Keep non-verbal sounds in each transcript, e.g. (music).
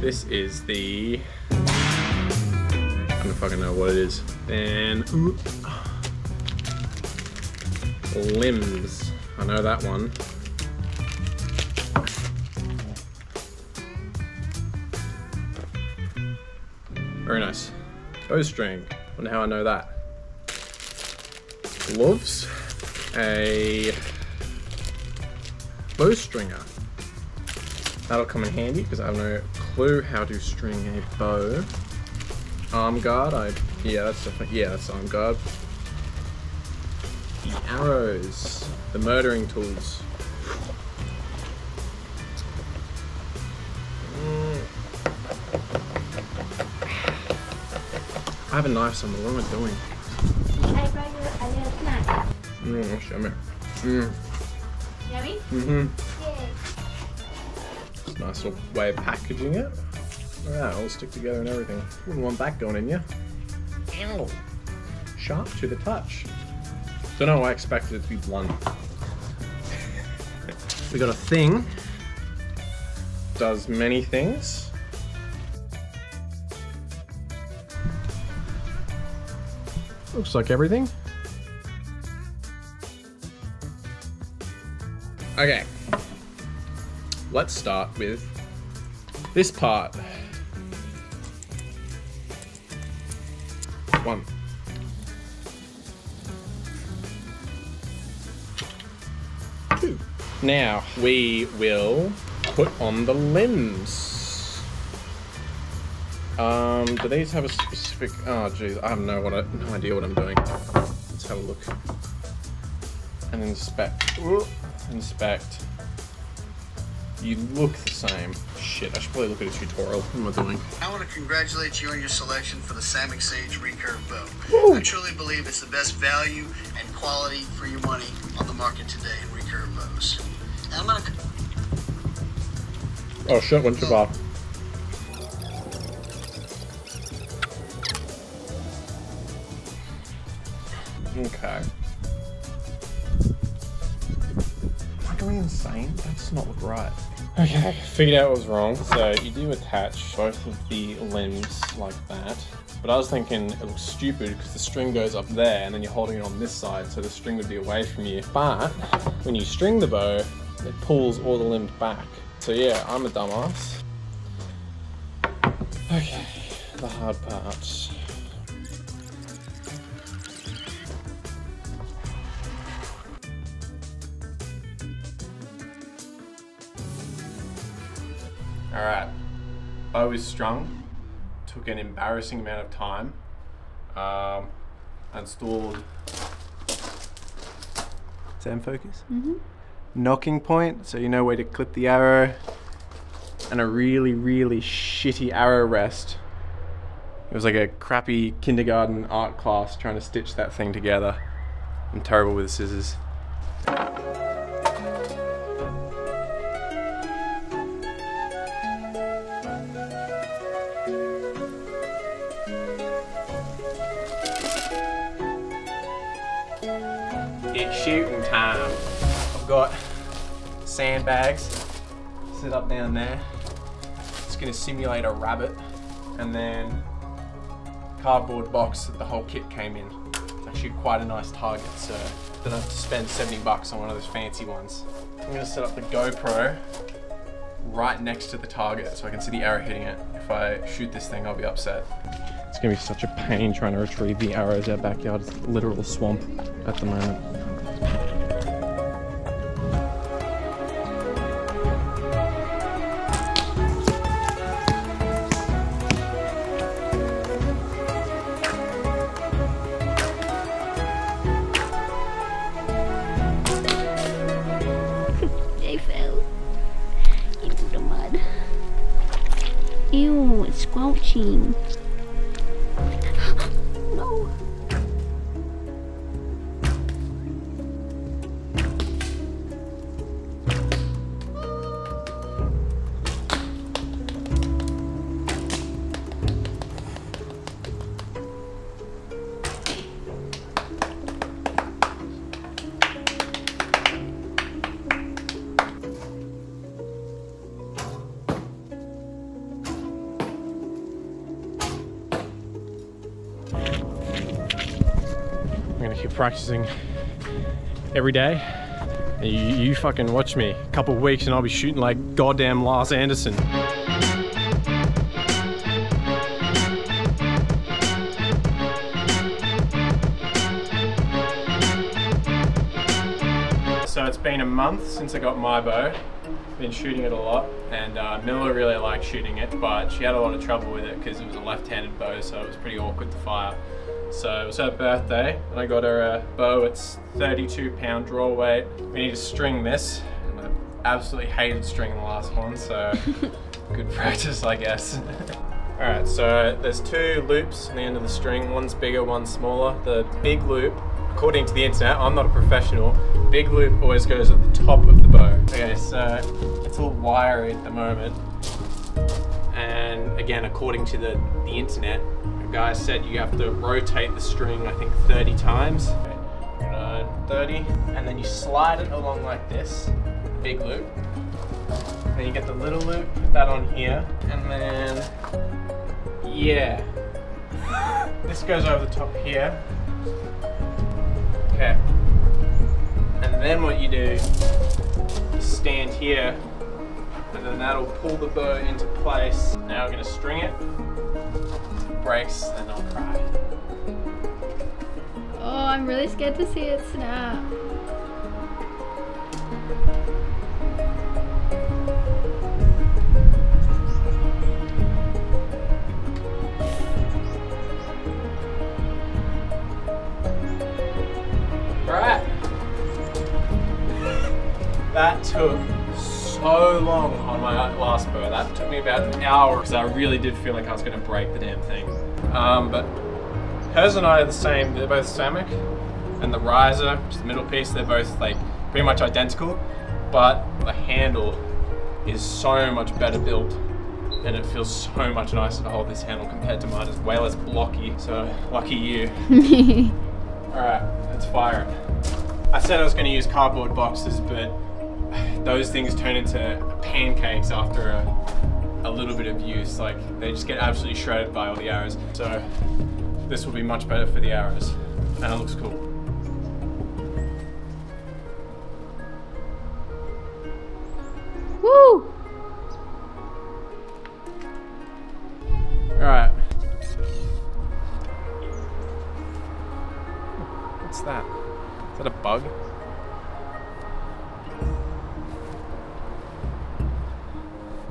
This is the. I don't fucking know what it is. Ooh. Limbs. I know that one. Very nice. Bowstring. Wonder how I know that. Gloves. A bowstringer. That'll come in handy because I have no clue how to string a bow. Arm guard. I yeah, that's definitely yeah, that's arm guard. The arrows. The murdering tools. Mm. I have a knife somewhere. What am I doing? Ai bao nhiêu à lên snack. Mm, show me. Mm. Yummy? Mm-hmm. Yeah. Nice little way of packaging it. That, all stick together and everything. Wouldn't want that going in you. Ow. Sharp to the touch. Don't know why I expected it to be blunt. we got a thing. Does many things. Looks like everything. Okay. Let's start with this part. One. Two. Now we will put on the limbs. Um, do these have a specific? Oh, geez, I have no what I, no idea what I'm doing. Let's have a look and inspect. Inspect. You look the same. Shit, I should probably look at a tutorial. What am I doing? I want to congratulate you on your selection for the Samick Sage recurve bow. Woo. I truly believe it's the best value and quality for your money on the market today in recurve bows. And I'm gonna Oh shit, went too far. Okay. Am I going insane? That does not look right. Okay, (laughs) figured out what was wrong. So you do attach both of the limbs like that. But I was thinking it looks stupid because the string goes up there and then you're holding it on this side, so the string would be away from you. But when you string the bow, it pulls all the limbs back. So yeah, I'm a dumbass. Okay, the hard part. Alright, bow is strung. Took an embarrassing amount of time. Um, installed. Sam focus? Mm-hmm. Nocking point, so you know where to clip the arrow. And a really, really shitty arrow rest. It was like a crappy kindergarten art class trying to stitch that thing together. I'm terrible with scissors. Sandbags set up down there. It's gonna simulate a rabbit and then cardboard box that the whole kit came in. It's actually quite a nice target, so don't have to spend 70 bucks on one of those fancy ones. I'm gonna set up the GoPro right next to the target so I can see the arrow hitting it. If I shoot this thing, I'll be upset. It's gonna be such a pain trying to retrieve the arrows. Our backyard is literal swamp at the moment. Ew, it's squelching. Practicing every day. And you, you fucking watch me. A couple weeks and I'll be shooting like goddamn Lars Anderson. So it's been a month since I got my bow. Been shooting it a lot, and uh, Mila really liked shooting it, but she had a lot of trouble with it because it was a left-handed bow, so it was pretty awkward to fire. So it was her birthday, and I got her a bow. It's 32 pound draw weight. We need to string this, and I absolutely hated stringing the last one, so (laughs) good practice, I guess. (laughs) Alright, so there's two loops on the end of the string. One's bigger, one's smaller. The big loop, according to the internet, I'm not a professional, big loop always goes at the top of the bow. Okay, so it's all wiry at the moment. And again, according to the, the internet, the guy said you have to rotate the string, I think 30 times. Okay, nine, 30, and then you slide it along like this, big loop. Then you get the little loop, put that on here, and then, yeah. (laughs) This goes over the top here. Okay. And then what you do, you stand here, and then that'll pull the bow into place. Now I'm gonna string it, breaks, then I'll cry. Oh, I'm really scared to see it snap. About an hour because I really did feel like I was going to break the damn thing. Um, but hers and I are the same. They're both Samick, and the riser, which is the middle piece, they're both like pretty much identical. But the handle is so much better built, and it feels so much nicer to hold this handle compared to mine. It's way less blocky. So lucky you. (laughs) Alright, let's fire it. I said I was going to use cardboard boxes, but (sighs) those things turn into pancakes after a, a little bit of use. Like, they just get absolutely shredded by all the arrows. So, this will be much better for the arrows. And it looks cool. Woo! Alright. What's that? Is that a bug?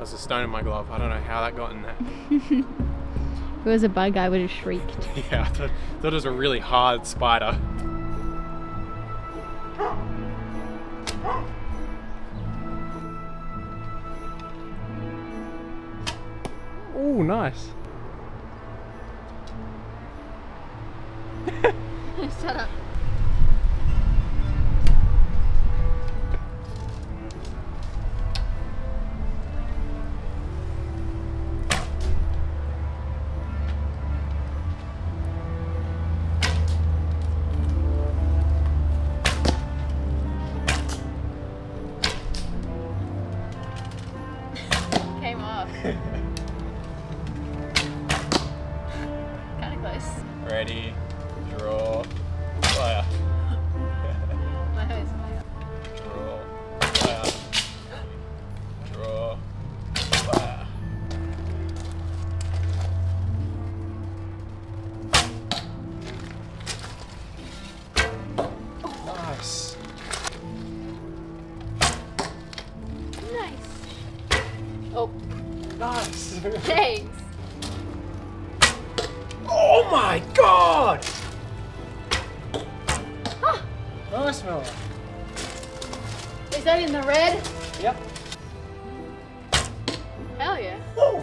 There's a stone in my glove. I don't know how that got in there. (laughs) (laughs) If it was a bug, I would have shrieked. (laughs) Yeah, I thought, thought it was a really hard spider. Oh, nice. Shut up. Is that in the red? Yep. Hell yeah. Woo.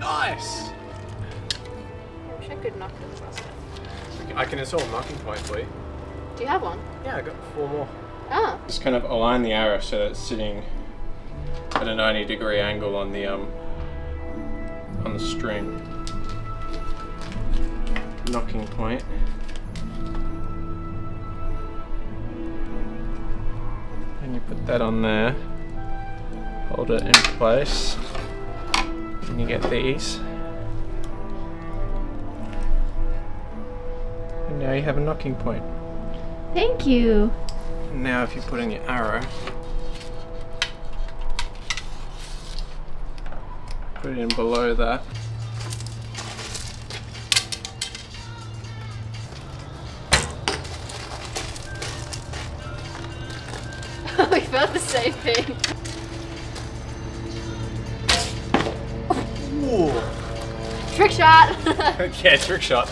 Nice. I wish I could knock them across it. I can install a nocking point for you. Do you have one? Yeah, I got four more. Ah. Just kind of align the arrow so that it's sitting at a 90 degree angle on the um on the string. Nocking point. Put that on there. Hold it in place. And you get these. And now you have a nocking point. Thank you. Now if you put in your arrow, put it in below that. Felt the same thing. Ooh. Trick shot. (laughs) yeah, trick shot.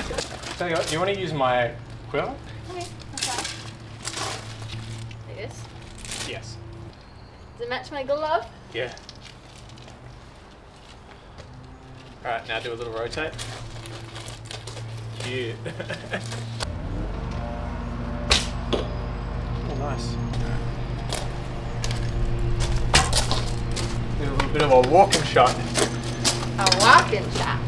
Tell you what, do you want to use my quill? okay, that's fine. Like this. Yes. Does it match my glove? Yeah. Alright, now do a little rotate. Cute. (laughs) oh, nice. Do a little bit of a walking shot. A walking shot.